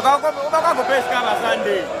kaka ubakangopesika basande